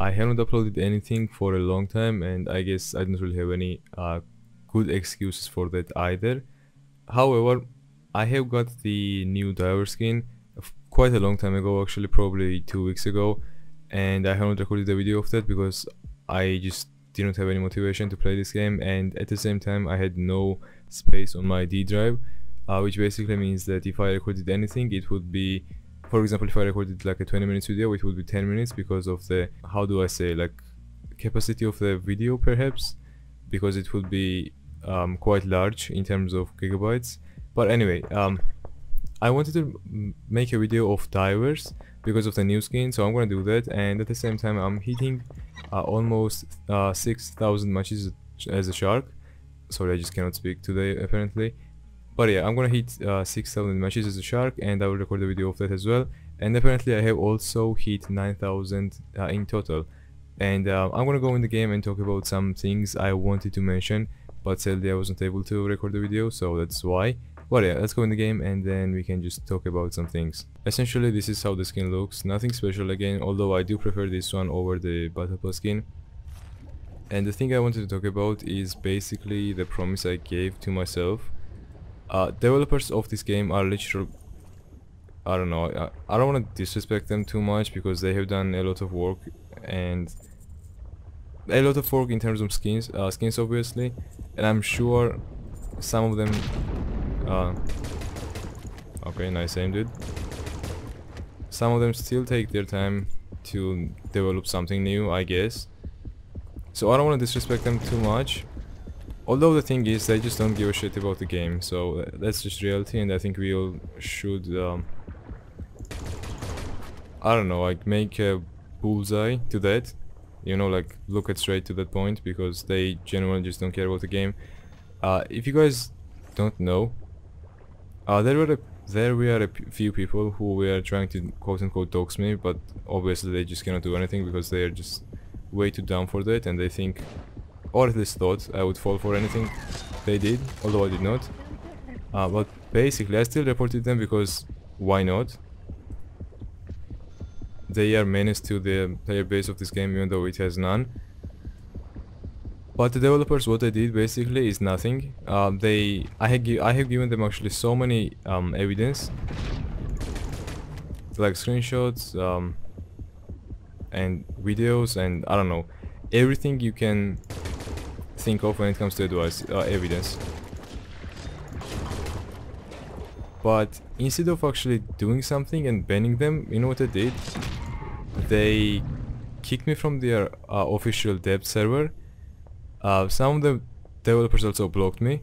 I haven't uploaded anything for a long time and I guess I don't really have any uh, good excuses for that either. However, I have got the new diver skin quite a long time ago actually probably two weeks ago and I haven't recorded a video of that because I just didn't have any motivation to play this game and at the same time I had no space on my D drive uh, which basically means that if I recorded anything it would be for example if I recorded like a 20 minutes video it would be 10 minutes because of the how do I say like capacity of the video perhaps? Because it would be um, quite large in terms of gigabytes. But anyway um, I wanted to make a video of divers because of the new skin so I'm gonna do that. And at the same time I'm hitting uh, almost uh, 6,000 matches as a shark. Sorry I just cannot speak today apparently but yeah, I'm gonna hit uh, 6000 matches as a shark and I will record a video of that as well. And apparently I have also hit 9000 uh, in total. And uh, I'm gonna go in the game and talk about some things I wanted to mention, but sadly I wasn't able to record the video, so that's why. But yeah, let's go in the game and then we can just talk about some things. Essentially this is how the skin looks, nothing special again, although I do prefer this one over the Battle Pass skin. And the thing I wanted to talk about is basically the promise I gave to myself uh, developers of this game are literal I don't know I, I don't want to disrespect them too much because they have done a lot of work and a lot of work in terms of skins uh, skins obviously and I'm sure some of them uh, okay nice aim dude. Some of them still take their time to develop something new I guess. So I don't want to disrespect them too much Although the thing is, they just don't give a shit about the game, so uh, that's just reality, and I think we all should, um, I don't know, like make a bullseye to that, you know, like look at straight to that point, because they genuinely just don't care about the game. Uh, if you guys don't know, uh, there were a, there we are a few people who were trying to quote-unquote dox me, but obviously they just cannot do anything because they are just way too dumb for that, and they think or at least thought I would fall for anything they did, although I did not. Uh, but basically I still reported them because why not? They are menace to the player base of this game even though it has none. But the developers, what they did basically is nothing. Uh, they, I have, I have given them actually so many um, evidence, like screenshots um, and videos, and I don't know, everything you can think of when it comes to advice, uh, evidence. But instead of actually doing something and banning them, you know what they did? They kicked me from their uh, official dev server. Uh, some of the developers also blocked me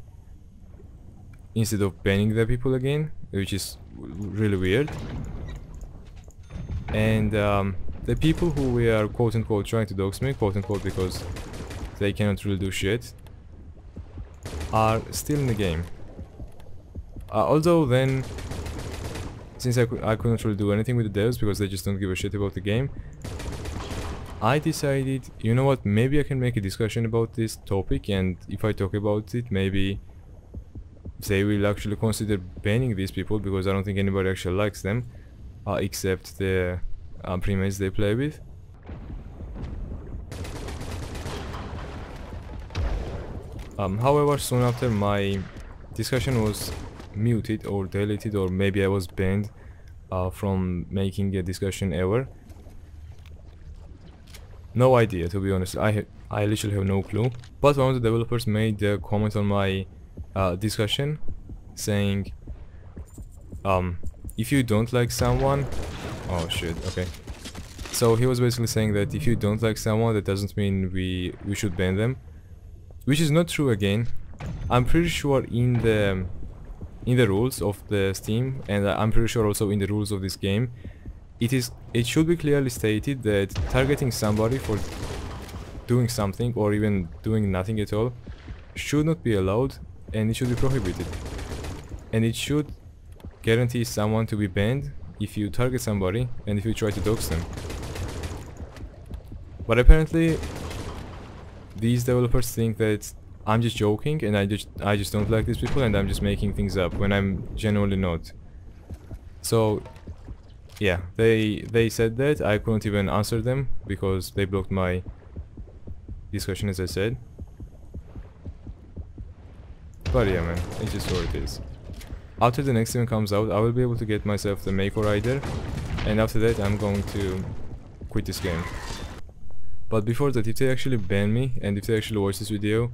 instead of banning the people again, which is really weird. And um, the people who were quote unquote trying to dox me, quote unquote because they cannot really do shit, are still in the game. Uh, although then, since I, cou I couldn't really do anything with the devs because they just don't give a shit about the game, I decided, you know what, maybe I can make a discussion about this topic and if I talk about it, maybe they will actually consider banning these people because I don't think anybody actually likes them, uh, except the uh, primates they play with. Um, however, soon after my discussion was muted or deleted or maybe I was banned uh, from making a discussion ever. No idea to be honest, I, I literally have no clue. But one of the developers made a comment on my uh, discussion saying um, if you don't like someone... Oh shit, okay. So he was basically saying that if you don't like someone that doesn't mean we, we should ban them which is not true again. I'm pretty sure in the in the rules of the Steam and I'm pretty sure also in the rules of this game it is it should be clearly stated that targeting somebody for doing something or even doing nothing at all should not be allowed and it should be prohibited. And it should guarantee someone to be banned if you target somebody and if you try to dox them. But apparently these developers think that I'm just joking and I just I just don't like these people and I'm just making things up when I'm genuinely not. So yeah, they they said that I couldn't even answer them because they blocked my discussion as I said. But yeah man, it's just what it is. After the next event comes out, I will be able to get myself the Mako Rider and after that I'm going to quit this game. But before that, if they actually ban me and if they actually watch this video,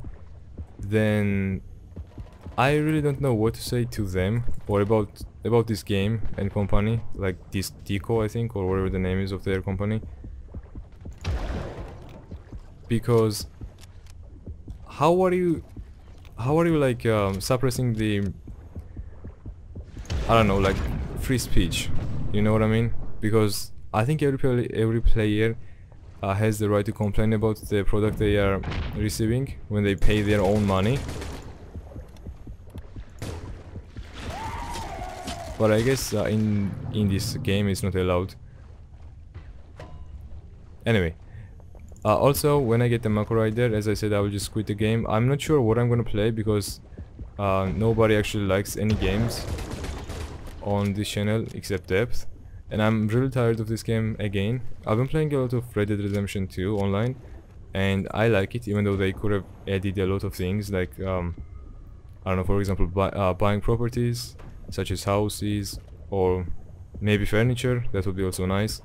then I really don't know what to say to them or about about this game and company, like this Deco I think or whatever the name is of their company. Because how are you how are you like um, suppressing the I don't know like free speech you know what I mean because I think every every player uh, has the right to complain about the product they are receiving when they pay their own money but I guess uh, in in this game it's not allowed anyway uh, also, when I get the Mako Rider, as I said, I will just quit the game. I'm not sure what I'm gonna play because uh, nobody actually likes any games on this channel except Depth. And I'm really tired of this game again. I've been playing a lot of Red Dead Redemption 2 online. And I like it, even though they could have added a lot of things like, um, I don't know, for example, uh, buying properties, such as houses, or maybe furniture, that would be also nice.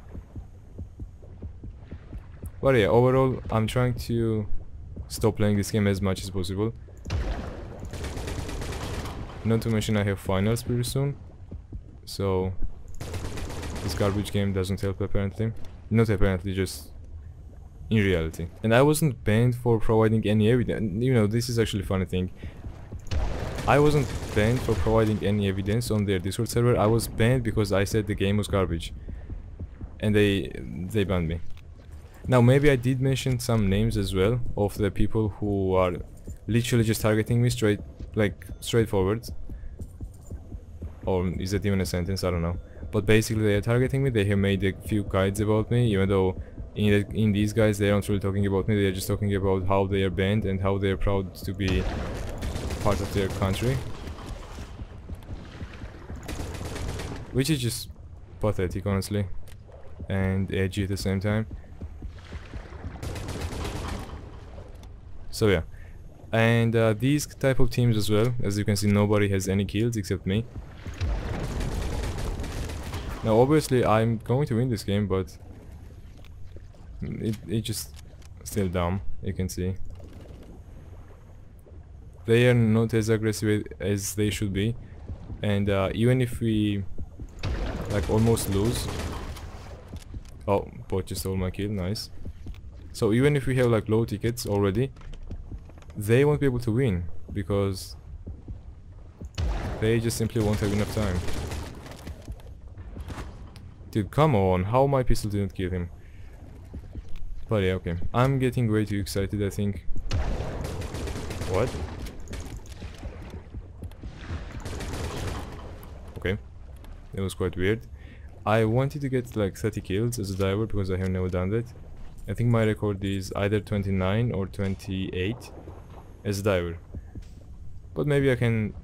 But yeah, overall, I'm trying to stop playing this game as much as possible. Not to mention I have finals pretty soon. So, this garbage game doesn't help apparently. Not apparently, just in reality. And I wasn't banned for providing any evidence. You know, this is actually funny thing. I wasn't banned for providing any evidence on their Discord server. I was banned because I said the game was garbage. And they they banned me. Now maybe I did mention some names as well of the people who are literally just targeting me straight, like straightforward. Or is that even a sentence? I don't know. But basically they are targeting me, they have made a few guides about me, even though in, the, in these guys they aren't really talking about me, they are just talking about how they are banned and how they are proud to be part of their country. Which is just pathetic honestly and edgy at the same time. So yeah. And uh, these type of teams as well, as you can see nobody has any kills except me. Now obviously I'm going to win this game, but it, it just still dumb, you can see. They are not as aggressive as they should be. And uh, even if we like almost lose... Oh, bot just stole my kill, nice. So even if we have like low tickets already, they won't be able to win because they just simply won't have enough time. Dude, come on, how my pistol didn't kill him. But yeah, okay. I'm getting way too excited, I think. What? Okay. It was quite weird. I wanted to get like 30 kills as a diver because I have never done that. I think my record is either 29 or 28 as a diver. But maybe I can...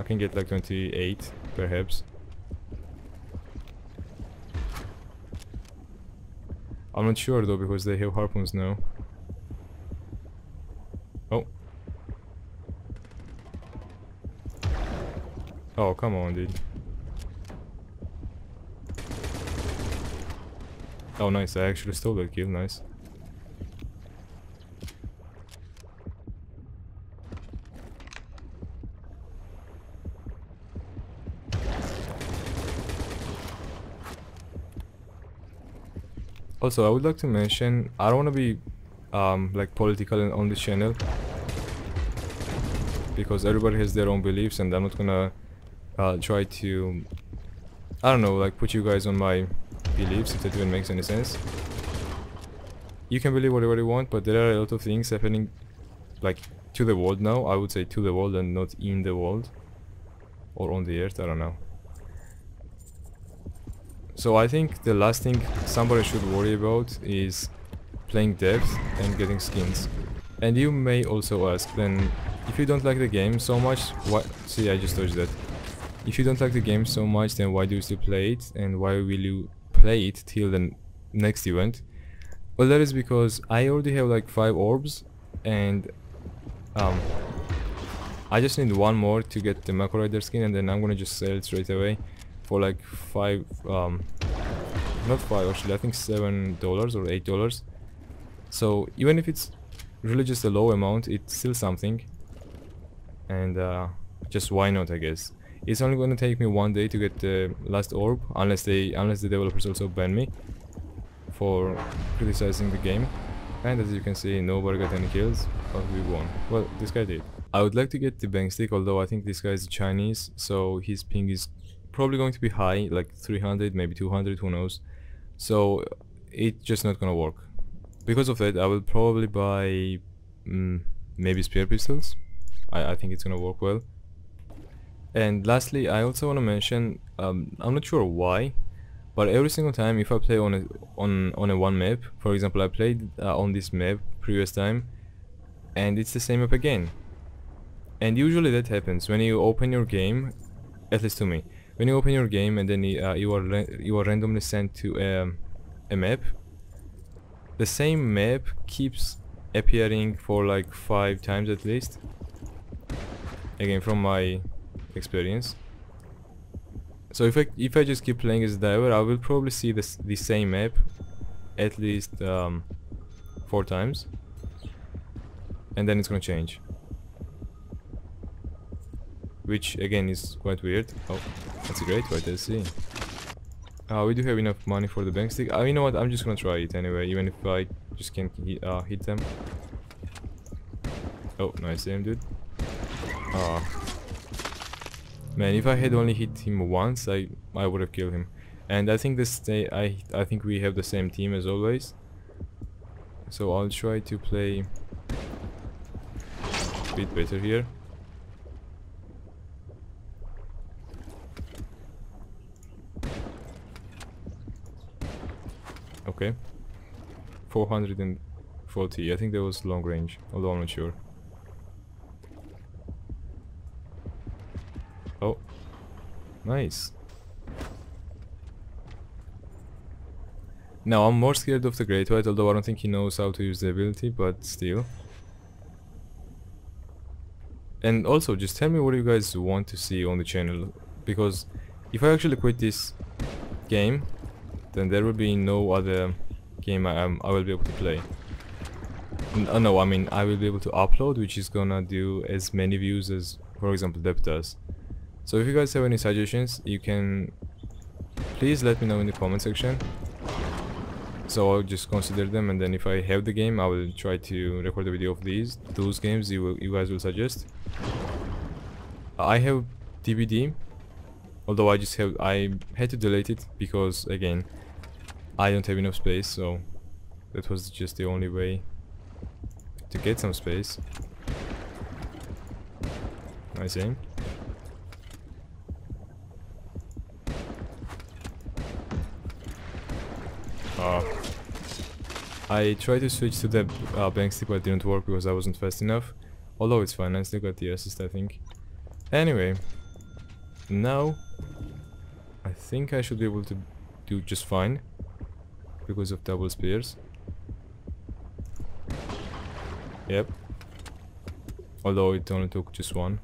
I can get like 28, perhaps. I'm not sure though, because they have harpoons now. Oh. Oh, come on, dude. Oh, nice. I actually stole that kill. Nice. Also, I would like to mention, I don't want to be um, like political on this channel because everybody has their own beliefs and I'm not gonna uh, try to, I don't know, like put you guys on my beliefs if that even makes any sense. You can believe whatever you want, but there are a lot of things happening like to the world now. I would say to the world and not in the world or on the earth, I don't know. So I think the last thing somebody should worry about is playing depth and getting skins. And you may also ask then, if you don't like the game so much, what? See, I just dodged that. if you don't like the game so much, then why do you still play it? And why will you play it till the next event? Well, that is because I already have like 5 orbs and um, I just need one more to get the Mako Rider skin and then I'm gonna just sell it straight away for like 5, um, not 5 actually, I think $7 or $8. So even if it's really just a low amount, it's still something. And uh, just why not I guess. It's only gonna take me one day to get the last orb unless they unless the developers also ban me for criticizing the game. And as you can see, nobody got any kills, but we won. Well, this guy did. I would like to get the bang stick, although I think this guy is Chinese, so his ping is probably going to be high, like 300, maybe 200, who knows. So it's just not gonna work. Because of that, I will probably buy mm, maybe spear pistols. I, I think it's gonna work well. And lastly, I also want to mention, um, I'm not sure why, but every single time if I play on a on on a one map, for example, I played uh, on this map previous time, and it's the same map again. And usually that happens when you open your game, at least to me. When you open your game and then uh, you are you are randomly sent to um, a map, the same map keeps appearing for like five times at least. Again, from my experience. So if I if I just keep playing as diver, I will probably see this the same map at least um, four times, and then it's gonna change. Which again is quite weird. Oh, that's a great white see. Uh, we do have enough money for the bang stick. Uh, you know what? I'm just gonna try it anyway, even if I just can't hit, uh, hit them. Oh, nice aim, dude. Ah, Man, if I had only hit him once, I I would have killed him. And I think this I I think we have the same team as always. So I'll try to play a bit better here. Okay. 440. I think that was long range, although I'm not sure. Oh. Nice. Now, I'm more scared of the Great White, although I don't think he knows how to use the ability, but still. And also, just tell me what you guys want to see on the channel, because if I actually quit this game, then there will be no other game I, um, I will be able to play. Uh, no, I mean, I will be able to upload, which is gonna do as many views as, for example, Depth does. So if you guys have any suggestions, you can please let me know in the comment section. So I'll just consider them and then if I have the game, I will try to record a video of these, those games you, will, you guys will suggest. I have DBD, although I just have, I had to delete it because again, I don't have enough space, so that was just the only way to get some space. Nice aim. Uh, I tried to switch to the uh, bang stick but it didn't work because I wasn't fast enough. Although it's fine, I still got the assist I think. Anyway, now I think I should be able to do just fine because of double spears. Yep. Although it only took just one.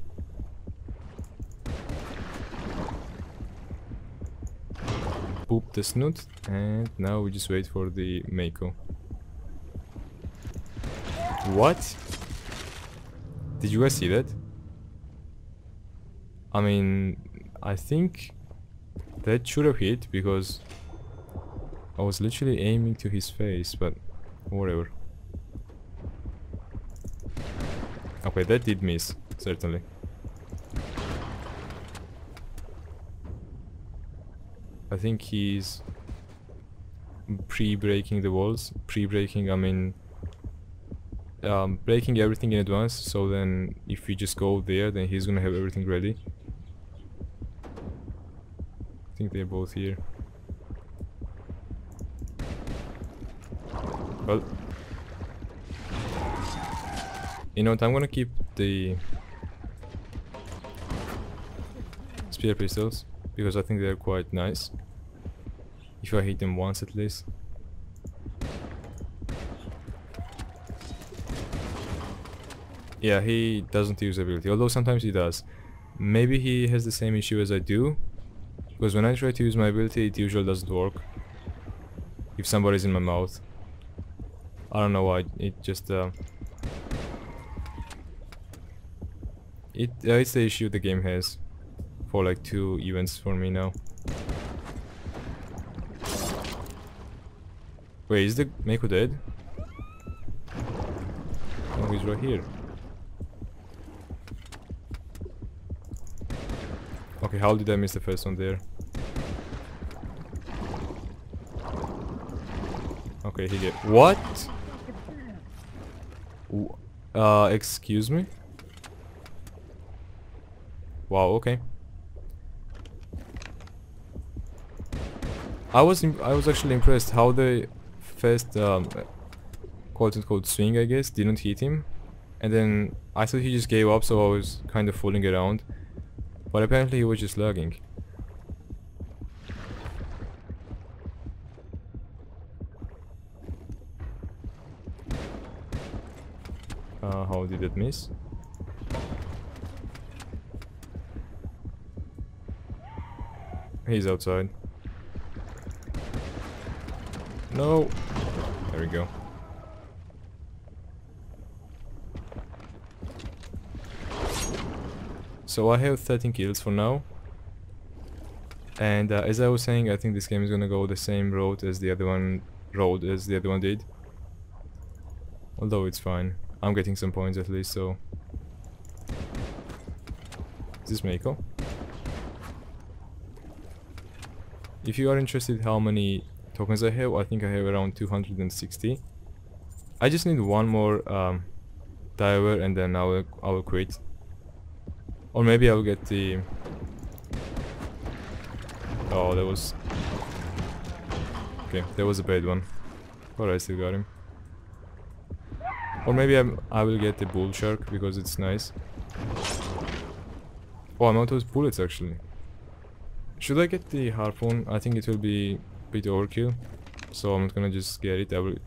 poop the snoot and now we just wait for the Mako. What? Did you guys see that? I mean, I think that should have hit because I was literally aiming to his face, but whatever. Okay, that did miss, certainly. I think he's pre-breaking the walls. Pre-breaking, I mean, um, breaking everything in advance. So then, if we just go there, then he's gonna have everything ready. I think they're both here. Well, you know what? I'm gonna keep the spear pistols because I think they're quite nice. If I hit them once at least. Yeah, he doesn't use ability, although sometimes he does. Maybe he has the same issue as I do, because when I try to use my ability, it usually doesn't work. If somebody's in my mouth. I don't know why, it just... Uh, it, uh, it's the issue the game has for like two events for me now. Wait, is the Mako dead? Oh, he's right here. Okay, how did I miss the first one there? Okay, he get what? Uh, excuse me? Wow, okay. I was I was actually impressed how the first um, quote unquote swing I guess didn't hit him, and then I thought he just gave up, so I was kind of fooling around. But apparently he was just lagging. Uh, how did it miss? He's outside. No! There we go. So I have 13 kills for now. And uh, as I was saying, I think this game is gonna go the same road as the other one road as the other one did. Although it's fine. I'm getting some points at least, so... Is this Mako? If you are interested how many tokens I have, I think I have around 260. I just need one more um, diver and then I will, I will quit. Or maybe I'll get the... Oh, that was... Okay, that was a bad one. But I still got him. Or maybe I'm, I will get the bull shark because it's nice. Oh, I'm out of bullets actually. Should I get the harpoon? I think it will be a bit overkill. So I'm not gonna just get it. I will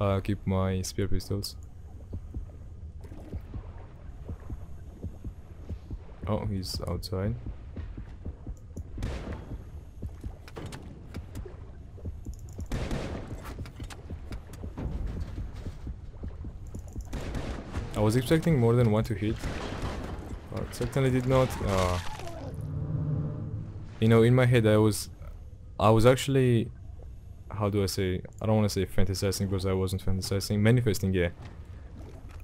uh, keep my spear pistols. Oh, he's outside. I was expecting more than one to hit. But certainly did not. Uh, you know, in my head I was... I was actually... How do I say? I don't want to say fantasizing because I wasn't fantasizing. Manifesting, yeah.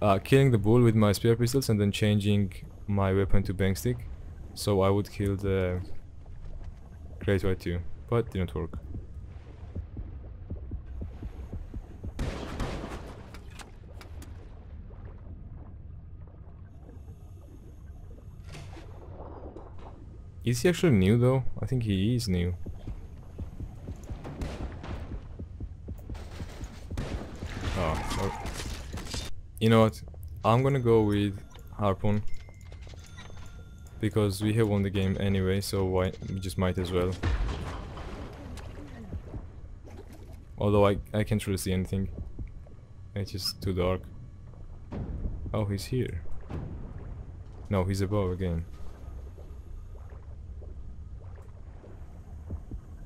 Uh, killing the bull with my spear pistols and then changing my weapon to bang stick so I would kill the Great White too, but didn't work. Is he actually new though? I think he is new. Oh, oh, you know what? I'm gonna go with Harpoon because we have won the game anyway, so why we just might as well. Although I, I can't really see anything. It's just too dark. Oh, he's here. No, he's above again.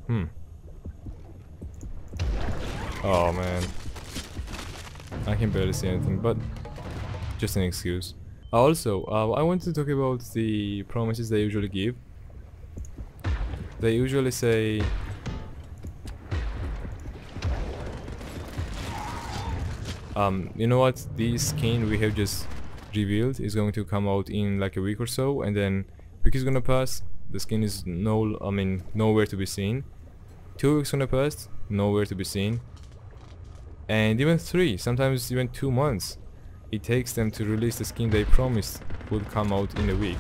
Hmm. Oh man. I can barely see anything, but just an excuse. Also, uh, I want to talk about the promises they usually give. They usually say... Um, you know what, this skin we have just revealed is going to come out in like a week or so and then week is gonna pass, the skin is no, I mean, nowhere to be seen. Two weeks gonna pass, nowhere to be seen. And even three, sometimes even two months it takes them to release the skin they promised would come out in a week.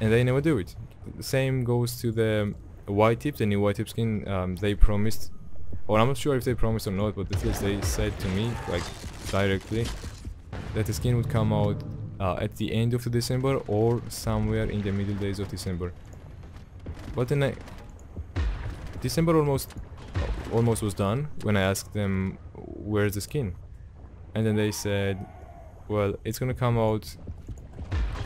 And they never do it. The same goes to the white tip, the new white tip skin um, they promised, or I'm not sure if they promised or not, but at least they said to me, like directly, that the skin would come out uh, at the end of the December or somewhere in the middle days of December. but then I December almost almost was done when I asked them where's the skin? And then they said well it's gonna come out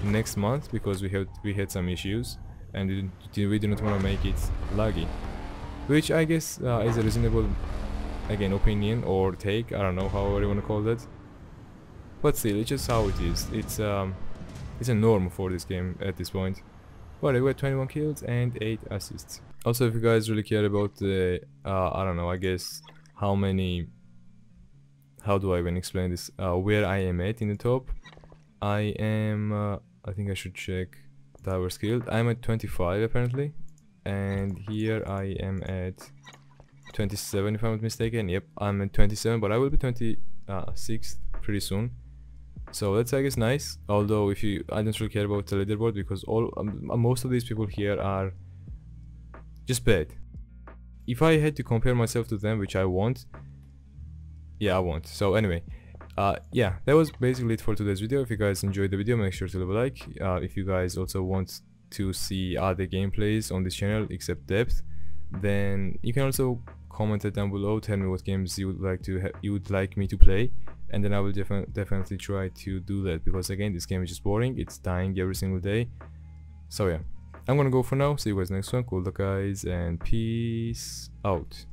next month because we had we had some issues and we, we didn't want to make it laggy. Which I guess uh, is a reasonable again opinion or take. I don't know however you want to call that. But still it's just how it is. It's um it's a norm for this game at this point. But anyway 21 kills and 8 assists also if you guys really care about the uh, I don't know I guess how many how do I even explain this? Uh, where I am at in the top I am uh, I think I should check tower skill I'm at 25 apparently. And here I am at 27 if I'm not mistaken. Yep I'm at 27 but I will be 26 uh, pretty soon. So that's I guess nice. Although if you I don't really care about the leaderboard because all um, most of these people here are just bad if I had to compare myself to them which I won't yeah I won't. So anyway uh, yeah that was basically it for today's video. If you guys enjoyed the video make sure to leave a like. Uh, if you guys also want to see other gameplays on this channel except depth then you can also comment it down below tell me what games you would like to you would like me to play and then I will defi definitely try to do that because again this game is just boring. It's dying every single day. So yeah I'm gonna go for now. See you guys next one. Cool guys and peace out